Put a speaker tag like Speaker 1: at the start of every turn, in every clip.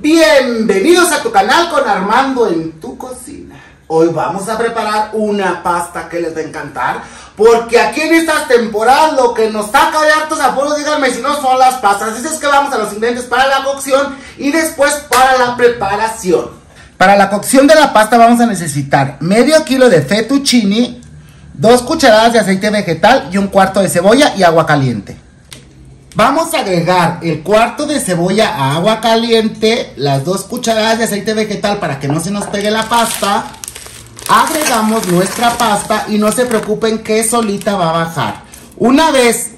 Speaker 1: Bienvenidos a tu canal con Armando en tu cocina. Hoy vamos a preparar una pasta que les va a encantar. Porque aquí en estas temporadas lo que nos saca de hartos apuros, díganme si no son las pastas. Así es que vamos a los ingredientes para la cocción y después para la preparación. Para la cocción de la pasta vamos a necesitar medio kilo de fettuccini, dos cucharadas de aceite vegetal y un cuarto de cebolla y agua caliente. Vamos a agregar el cuarto de cebolla a agua caliente, las dos cucharadas de aceite vegetal para que no se nos pegue la pasta. Agregamos nuestra pasta y no se preocupen que solita va a bajar. Una vez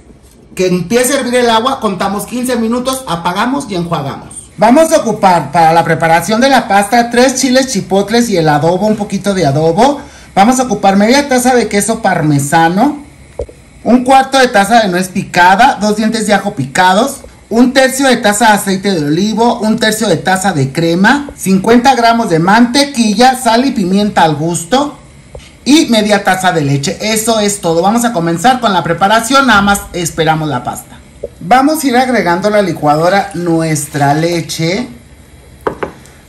Speaker 1: que empiece a hervir el agua, contamos 15 minutos, apagamos y enjuagamos. Vamos a ocupar para la preparación de la pasta tres chiles chipotles y el adobo, un poquito de adobo. Vamos a ocupar media taza de queso parmesano, un cuarto de taza de nuez picada, dos dientes de ajo picados, un tercio de taza de aceite de olivo, un tercio de taza de crema, 50 gramos de mantequilla, sal y pimienta al gusto y media taza de leche. Eso es todo. Vamos a comenzar con la preparación, nada más esperamos la pasta. Vamos a ir agregando a la licuadora nuestra leche.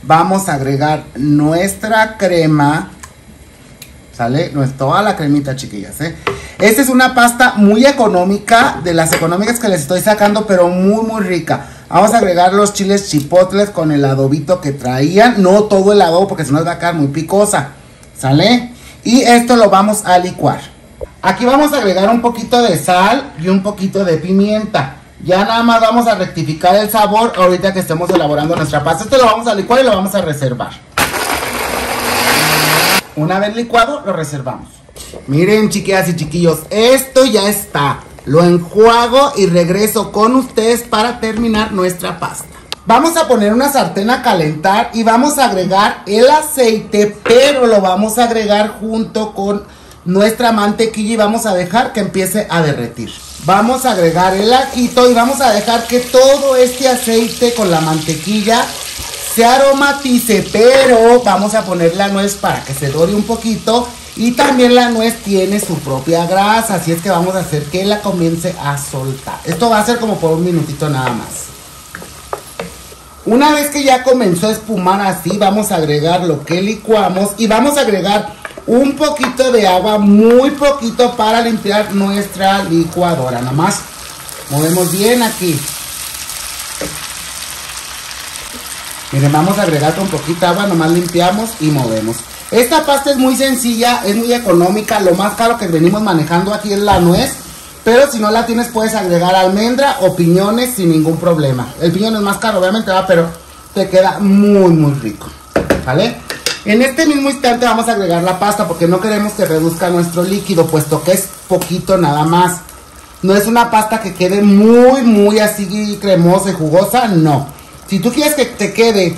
Speaker 1: Vamos a agregar nuestra crema. ¿Sale? No es toda la cremita, chiquillas, ¿eh? Esta es una pasta muy económica, de las económicas que les estoy sacando, pero muy, muy rica. Vamos a agregar los chiles chipotles con el adobito que traían. No todo el adobo porque si no va a quedar muy picosa. ¿Sale? Y esto lo vamos a licuar. Aquí vamos a agregar un poquito de sal y un poquito de pimienta. Ya nada más vamos a rectificar el sabor ahorita que estemos elaborando nuestra pasta. Esto lo vamos a licuar y lo vamos a reservar. Una vez licuado, lo reservamos. Miren, chiquillas y chiquillos, esto ya está. Lo enjuago y regreso con ustedes para terminar nuestra pasta. Vamos a poner una sartén a calentar y vamos a agregar el aceite, pero lo vamos a agregar junto con nuestra mantequilla y vamos a dejar que empiece a derretir. Vamos a agregar el ajito y vamos a dejar que todo este aceite con la mantequilla se aromatice, pero vamos a poner la nuez para que se dore un poquito y también la nuez tiene su propia grasa, así es que vamos a hacer que la comience a soltar. Esto va a ser como por un minutito nada más. Una vez que ya comenzó a espumar así, vamos a agregar lo que licuamos y vamos a agregar un poquito de agua, muy poquito para limpiar nuestra licuadora. Nada más movemos bien aquí. Miren, vamos a agregar con poquita agua, nomás limpiamos y movemos. Esta pasta es muy sencilla, es muy económica. Lo más caro que venimos manejando aquí es la nuez. Pero si no la tienes puedes agregar almendra o piñones sin ningún problema. El piñón es más caro obviamente, va, pero te queda muy muy rico. ¿Vale? En este mismo instante vamos a agregar la pasta porque no queremos que reduzca nuestro líquido, puesto que es poquito nada más. No es una pasta que quede muy muy así cremosa y jugosa, no. Si tú quieres que te quede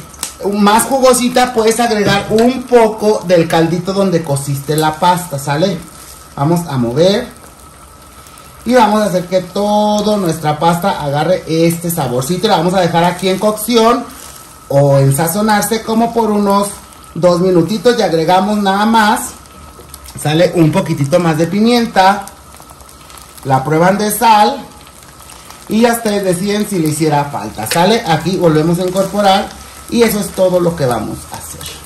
Speaker 1: más jugosita, puedes agregar un poco del caldito donde cociste la pasta, ¿sale? Vamos a mover. Y vamos a hacer que toda nuestra pasta agarre este saborcito. La vamos a dejar aquí en cocción o en sazonarse como por unos dos minutitos. Y agregamos nada más. Sale un poquitito más de pimienta. La prueban de sal. Y ya ustedes deciden si le hiciera falta. Sale, aquí volvemos a incorporar y eso es todo lo que vamos a hacer.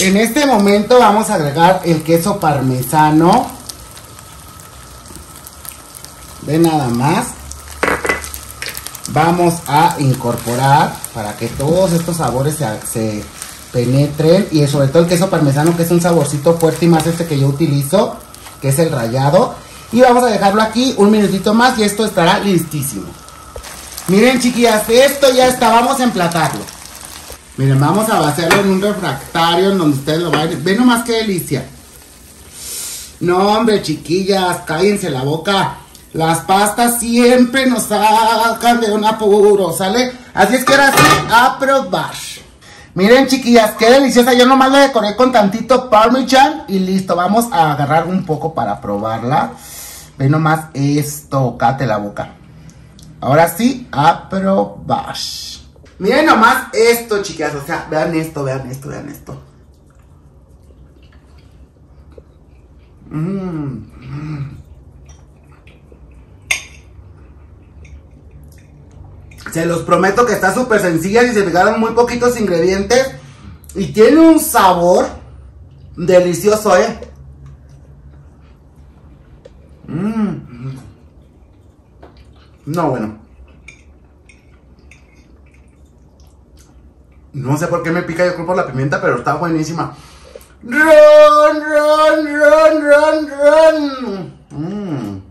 Speaker 1: En este momento vamos a agregar el queso parmesano. De nada más. Vamos a incorporar para que todos estos sabores se, se, penetren. Y sobre todo el queso parmesano que es un saborcito fuerte y más este que yo utilizo. Que es el rallado. Y vamos a dejarlo aquí un minutito más y esto estará listísimo. Miren chiquillas, esto ya está, vamos a emplatarlo. Miren, vamos a vaciarlo en un refractario en donde ustedes lo vayan. Ven nomás qué delicia. No, hombre, chiquillas, cállense la boca. Las pastas siempre nos sacan de un apuro, ¿sale? Así es que ahora sí, a probar. Miren, chiquillas, qué deliciosa. Yo nomás la decoré con tantito parmesan y listo. Vamos a agarrar un poco para probarla. Ven nomás esto, cate la boca. Ahora sí, a probar. Miren nomás esto, chicas. O sea, vean esto, vean esto, vean esto. Mmm. Se los prometo que está súper sencilla y se pegaron muy poquitos ingredientes. Y tiene un sabor delicioso, ¿eh? Mmm. No, bueno. No sé por qué me pica yo creo por la pimienta, pero está buenísima. Run, run, run, run, run. Mmm.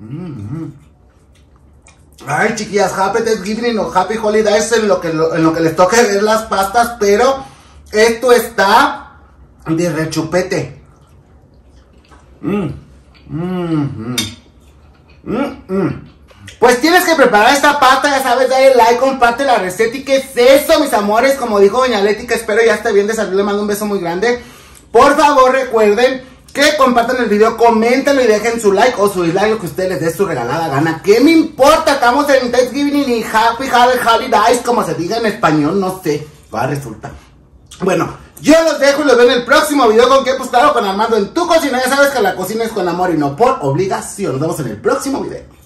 Speaker 1: Mmm. Ay, chiquillas, Happy Thanksgiving o Happy Holidays en en lo que les toque ver las pastas, pero esto está de rechupete. Pues tienes que preparar esta pasta, ya sabes, dale like, comparte la receta y qué es eso, mis amores. Como dijo Doña Leti, que espero ya esté bien de salud, le mando un beso muy grande. Por favor, recuerden que compartan el video, coméntenlo y dejen su like o su dislike, lo que ustedes les dé su regalada gana. ¿Qué me importa? Estamos en Thanksgiving y Happy Holidays, como se diga en español, no sé. Va, resulta. Bueno, yo los dejo y los veo en el próximo video con que pues claro, con Armando en tu cocina. Ya sabes que la cocina es con amor y no por obligación. Nos vemos en el próximo video.